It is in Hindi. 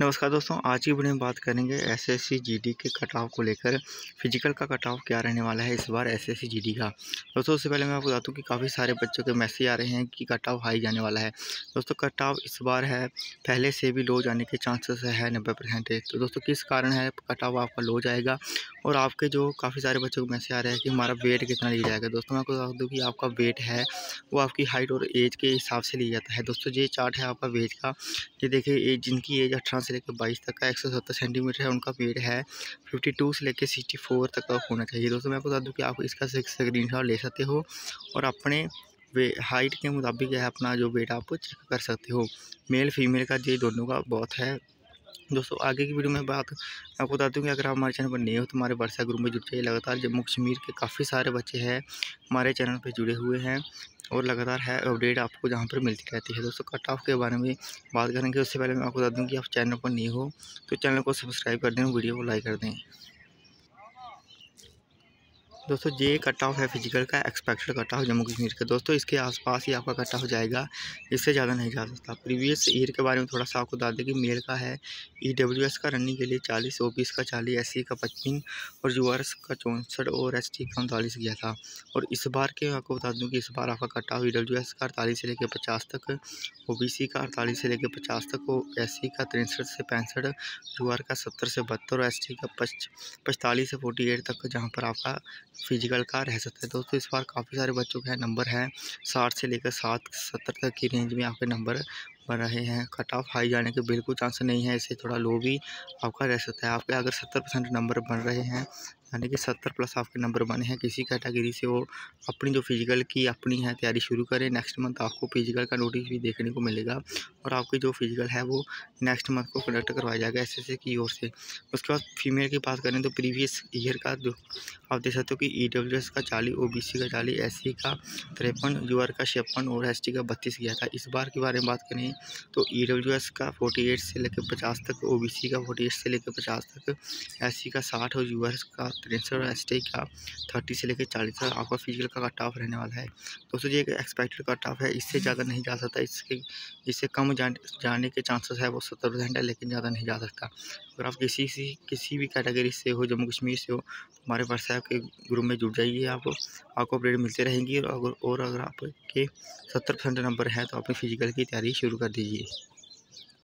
नमस्कार दोस्तों, आज की वीडियो में बात करेंगे एसएससी जीडी के कटाव को लेकर। फ़िज़िकल का कटाव क्या रहने वाला है इस बार एसएससी जीडी का? दोस्तों, उससे पहले मैं आपको बता दूँ कि काफ़ी सारे बच्चों के मैसेज आ रहे हैं कि कटाव हाई जाने वाला है। दोस्तों, कटाव इस बार है, पहले से भी लो जाने के चांसेस है, नब्बे परसेंटेज तो दोस्तों, किस कारण है कटाव आपका लो जाएगा? और आपके जो काफ़ी सारे बच्चों को मैसेज आ रहे हैं कि हमारा वेट कितना लिया जाएगा? दोस्तों, मैं आपको बता दूँ कि आपका वेट है, वो आपकी हाइट और एज के हिसाब से लिया जाता है। दोस्तों, ये चार्ट है आपका वेट का। ये देखिए जिनकी एज अठारह से लेकर बाईस तक का एक सौ सत्तर सेंटीमीटर है, उनका वेट है फिफ्टी टू से लेकर सिक्सटी फोर तक का होना चाहिए। दोस्तों, मैं आपको बता दूँ कि आप इसका स्क्रीन ले सकते हो और अपने वे हाइट के मुताबिक है अपना जो वेट आप चेक कर सकते हो। मेल फीमेल का ये दोनों का बहुत है। दोस्तों, आगे की वीडियो में बात आपको बता दूँ कि अगर आप हमारे चैनल पर नए हो तो हमारे व्हाट्सएप ग्रुप में जुड़ जाइए। लगातार जम्मू कश्मीर के काफ़ी सारे बच्चे हैं हमारे चैनल पर जुड़े हुए हैं। और लगातार है अपडेट आपको जहाँ पर मिलती रहती है। दोस्तों, कट ऑफ़ के बारे में बात करेंगे, उससे पहले मैं आपको बता दूँ कि आप चैनल पर नहीं हो तो चैनल को सब्सक्राइब कर दें वीडियो को लाइक कर दें। दोस्तों, ये कट ऑफ़ है फ़िज़िकल का expected cut off Jammu Kashmir का। दोस्तों, इसके आसपास ही आपका कट ऑफ़ जाएगा। इससे ज़्यादा नहीं जा सकता। प्रीवियस ईयर के बारे में थोड़ा सा आपको बता दें कि मेल का है। ई डब्ल्यू एस का रनिंग के लिए चालीस ओ पी का चालीस एस सी का पचपन और यू आर एस का चौंसठ और एस टी का उनतालीस गया था। और इस बार के आपको बता दूँ कि इस बार आपका cut off E W S का अड़तालीस से लेकर पचास तक ओ बी सी का अड़तालीस से लेकर पचास तक ओ एस सी का तिरसठ से पैंसठ यू आर का सत्तर से बहत्तर और एस टी का पच पचतालीस से फोर्टी एट तक जहाँ पर आपका फ़िज़िकल का रह सकता है। दोस्तों, इस बार काफ़ी सारे बच्चों के नंबर हैं। साठ से लेकर सात, सत्तर तक की रेंज में आपके नंबर बन रहे हैं। कट ऑफ़ हाई जाने के बिल्कुल चांस नहीं है। इससे थोड़ा लो भी आपका रह सकता है। आपके अगर सत्तर परसेंट नंबर बन रहे हैं यानी कि सत्तर प्लस आपके नंबर बने हैं किसी कैटेगरी से वो अपनी जो फ़िज़िकल की अपनी है तैयारी शुरू करें। नेक्स्ट मंथ आपको फ़िज़िकल का नोटिस भी देखने को मिलेगा और आपकी जो फ़िज़िकल है वो नेक्स्ट मंथ को कंडक्ट करवाया जाएगा एस एस की ओर से। उसके बाद फीमेल की बात करें तो प्रीवियस ईयर का जो आप देख सकते हो कि ई डब्ल्यू एस का चालीस ओ बी सी का चालीस एस सी का तिरपन यू आर का छप्पन और एस टी का बत्तीस गया था। इस बार के बारे में बात करें तो ई डब्ल्यू एस का फोर्टी एट से लेकर पचास तक ओ बी सी का फोर्टी एट से लेकर पचास तक एस सी का साठ और यू आर का तिरसठ और का थर्टी से लेकर चालीस तक आपका फ़िज़िकल का कट ऑफ़ रहने वाला है। दोस्तों ये एक एक्सपेक्टेड कट ऑफ़ है, इससे ज़्यादा नहीं जा सकता, इसके, इससे कम जाने के चांसेस है वो सत्तर परसेंट है, लेकिन ज़्यादा नहीं जा सकता। अगर आप किसी से किसी भी कैटेगरी से हो, जम्मू कश्मीर से हो, हमारे व्हाट्सएप के ग्रुप में जुड़ जाइए, आप, आपको अपडेट मिलते रहेंगी और अगर और अगर आपके सत्तर परसेंट नंबर है तो अपनी फ़िज़िकल की तैयारी शुरू कर दीजिए।